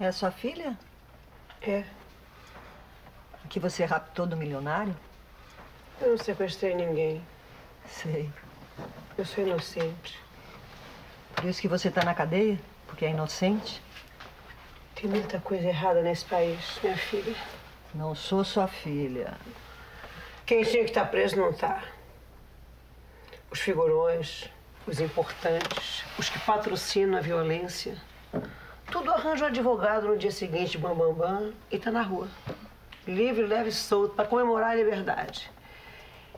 É a sua filha? É. Que você raptou do milionário? Eu não sequestrei ninguém. Sei. Eu sou inocente. Por isso que você tá na cadeia? Porque é inocente? Tem muita coisa errada nesse país, minha filha. Não sou sua filha. Quem tinha que estar preso não está. Os figurões, os importantes, os que patrocinam a violência. Tudo arranja um advogado no dia seguinte, bam, bam, bam, e tá na rua. Livre, leve e solto, para comemorar a liberdade.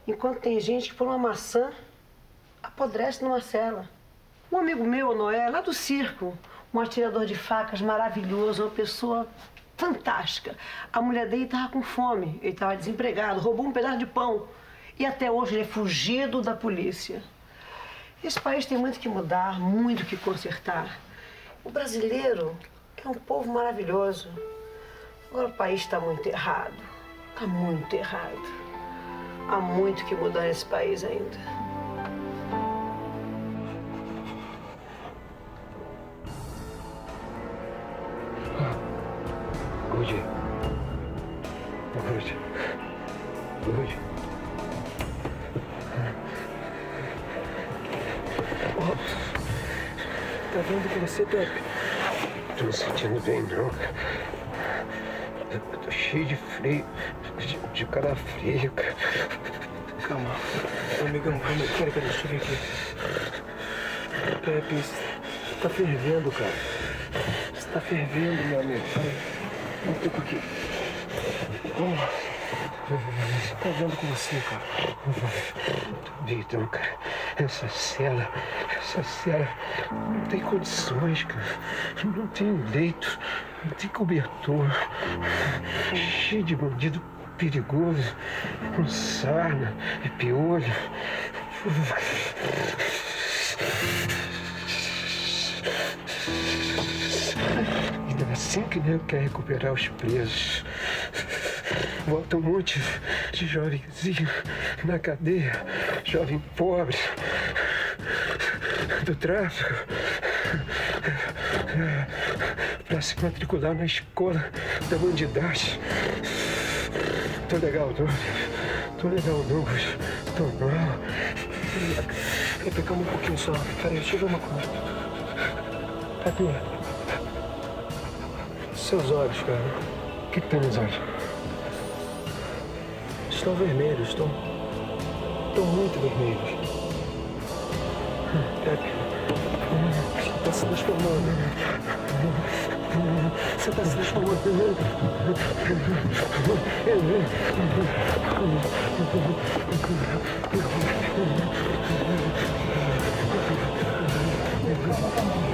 Enquanto tem gente que por uma maçã apodrece numa cela. Um amigo meu, Noé, lá do circo, um atirador de facas maravilhoso, uma pessoa fantástica. A mulher dele estava com fome, ele estava desempregado, roubou um pedaço de pão. E até hoje ele é fugido da polícia. Esse país tem muito que mudar, muito que consertar. O brasileiro é um povo maravilhoso. Agora o país está muito errado. Está muito errado. Há muito que mudar nesse país ainda. Good. Good. Good. Tá vendo com você, Pepe? Tô me sentindo bem, não. Eu tô cheio de frio, de, de cara. Calma. Ô, amigão, calma aí. Peraí, peraí, deixa eu ver aqui. Pepe, você tá fervendo, cara. Você tá fervendo, meu amigo. Peraí. Um pouco aqui. Vamos lá. Tá vendo com você, cara? Vitor, cara, essa cela, essa cela não tem condições, cara. Não tem leito, não tem cobertor. Cheio de bandido perigoso, com sarna, é piolho. Ainda assim que nem quer recuperar os presos. Volta um monte de jovenzinho na cadeia, jovem pobre, do tráfico, para se matricular na escola da bandidagem. Tô legal não, tô legal não, tô não. Pepe, calma um pouquinho só. Peraí, deixa eu ver uma coisa. Pepe, seus olhos, cara. O que, que tem nos olhos? estão vermelhos, estão. estão muito vermelhos. É, você está se transformando. Você está se transformando. Thank